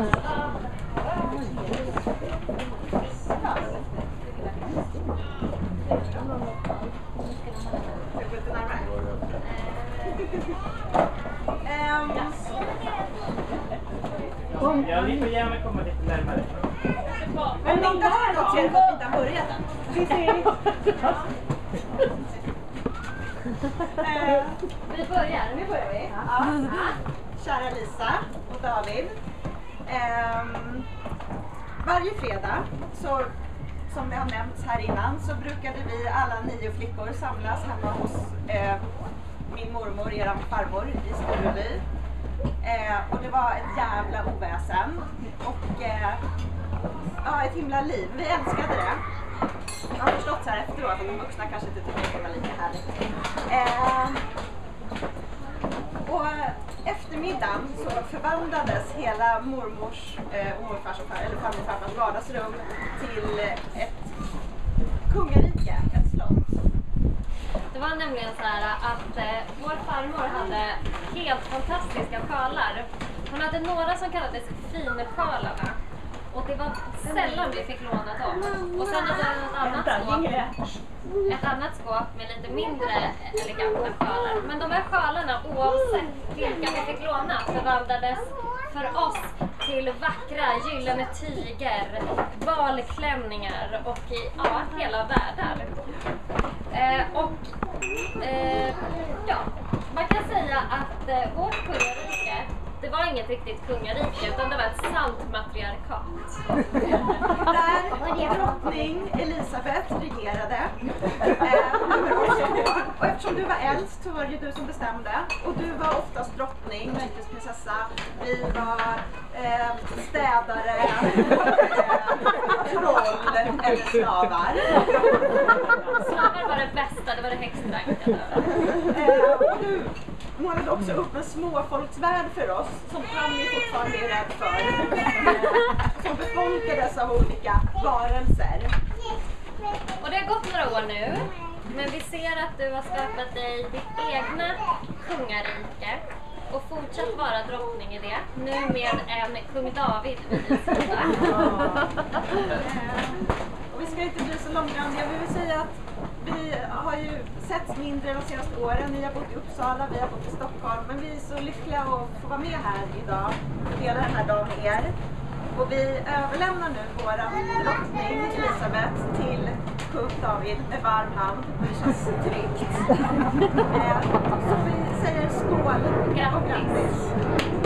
Ja, ni får gärna komma lite närmare. Om ni inte har något så är det för att vi inte har börjat än. Vi börjar. Nu börjar vi. Ja. Kära Lisa och David. Ehm, varje fredag, så, som det har nämnts här innan, så brukade vi alla nio flickor samlas hemma hos eh, min mormor, eran farmor, i Stureby. Eh, och det var ett jävla oväsen. Och eh, ja, ett himla liv. Vi älskade det. Jag har förstått så här efteråt att de vuxna kanske inte tyckte att det var lika härligt. Eh, eftermiddagen så förvandlades hela mormors eh, och morfars och far, eller farmor och farfars vardagsrum till ett kungarike, ett slott. Det var nämligen så här att eh, vår farmor hade helt fantastiska sjalar. Hon hade några som kallades finsjalarna. Och det var sällan vi fick låna dem. Och sen hade hon ett annat skåp, ett annat skåp med lite mindre eleganta sjalar. Men de här sjalarna, oavsett vilka vi fick låna, förvandlades för oss till vackra gyllene tyger, balklänningar och i, ja, hela världar. Eh, och eh, ja, man kan säga att eh, vårt kungarike, det var inget riktigt kungarike utan det var ett sant matriarkat. Där drottning Elisabeth regerade eh. Och eftersom du var äldst så var det ju du som bestämde. Och du var oftast drottning, möjligtvis prinsessa. Vi var eh, städare, eh, troll eller slavar. Slavar var det bästa, det var det högst rankade. Målade också upp en småfolksvärld för oss som Tammy fortfarande är rädd för. Som befolkades av olika varelser. Och det har gått några år nu, men vi ser att du har skapat dig ditt egna kungarike och fortsatt vara drottning i det. Nu med en kung David vid din sida. Eh, Och vi ska inte bli så långrandiga. Vi vill säga att vi har ju sett mindre de senaste åren. Ni har bott i Uppsala, vi har bott i Stockholm. Men vi är så lyckliga att få vara med här idag och dela den här dagen med er. Och vi överlämnar nu vår drottning Elisabeth till kung David med varm hand. Det känns tryggt. Eh, Så vi säger skål och grattis.